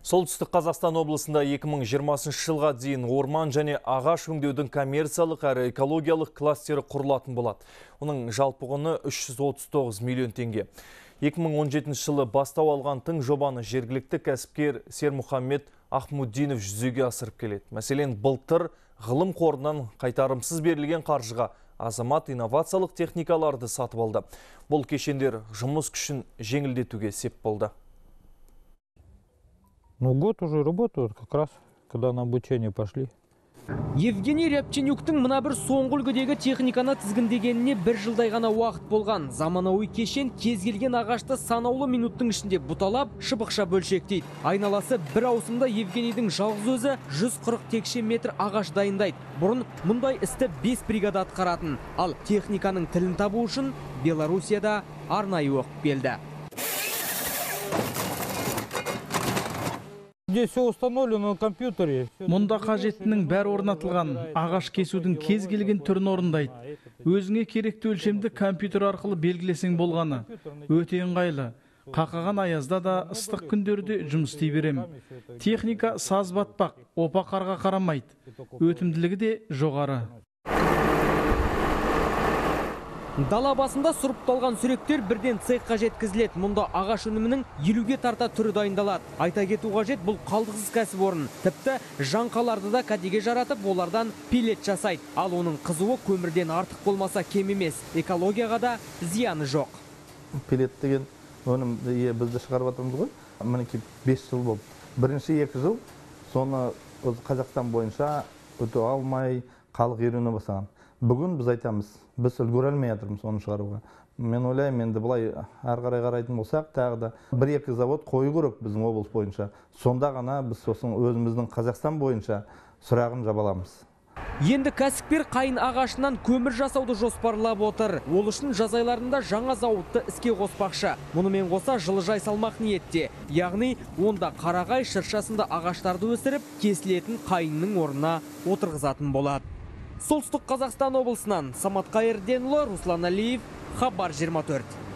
Солтүстік Қазақстан облысында 2020 жылға дейін орман және ағаш өңдеудің коммерциялық әрі экологиялық кластері құрылатын болады. Оның жалпы құны 339 миллион теңге. 2017 жылы бастау алған тың жобаны жергілікті кәсіпкер Сермұхаммед Ахмуддинов жүзеге асырып келеді. Мәселен, былтыр ғылым қорынан қайтарымсыз берілген қаржыға азамат инновациялық техникаларды сатып алды. Бұл кешендер жұмыс күшін жеңілдетуге сеп болды. Ну, год уже работают, как раз, когда на обучение пошли. Евгений Рябченюктің мына бір соңғы үлгідегі техниканы тізгіндегеніне бір жылдай ғана уақыт болған. Заманауи кешен кез келген ағашты санаулы минуттың ішінде бұталап, шыбықша бөлшектейді. Айналасы бір ауысымда Евгенийдің жалғыз өзі 140 текше метр ағаш дайындайды. Бұрын мұндай істі 5 бригада атқаратын. Ал техниканың тілін табу үшін Белоруссияда арнайы оқып келді. Здесь все установлено на компьютере. мұнда қажеттінің бәрі орнатылған. ағаш кесудің кез келген түрін орындайды. Өзіңе керекті өлшемді компьютер арқылы белгілесең болғаны. Өте ыңғайлы. Қақаған аязда да ыстық күндерде жұмыс істей беремін техника саз батпақ опа қарға қарамайды өтімділігі де жоғары. Дала басында сұрыпталған сүректер бірден цехқа жеткізіледі. Мұнда ағаш өнімінің елуге тарта түрі дайындалады. Айта кету қажет бұл қалдықсыз кәсіпорын. Тіпті жаңқаларды да кәдеге жаратып, олардан пилет жасайды. Ал оның қызуы көмірден артық болмаса кем емес. Экологияға да зияны жоқ. пилет деген өнімді бізді шығарып жатырмыз ғой мінекей бес жыл болды бірінші екі жыл соны қазақстан бойынша өте алмай халық үйрене бастаған бүгін біз айтамыз біз үлгере алмай жатырмыз оны шығаруға мен ойлаймын енді былай ары қарай қарайтын болсақ тағы да бір екі завод қою керек біздің облыс бойынша сонда ғана біз сосын өзіміздің қазақстан бойынша сұрағын жаба аламыз Енді кәсіпкер қайын ағашынан көмір жасауды жоспарлап отыр. Ол үшін жаз айларында жаңа зауытты іске қоспақшы. Мұнымен қоса жылыжай салмақ ниетте. Яғни онда қарағай шыршасында ағаштарды өсіріп, кесілетін қайынның орнына отырғызатын болады. Солтүстік Қазақстан облысынан Самат Қайырденұлы, Руслан Алиев, Хабар 24.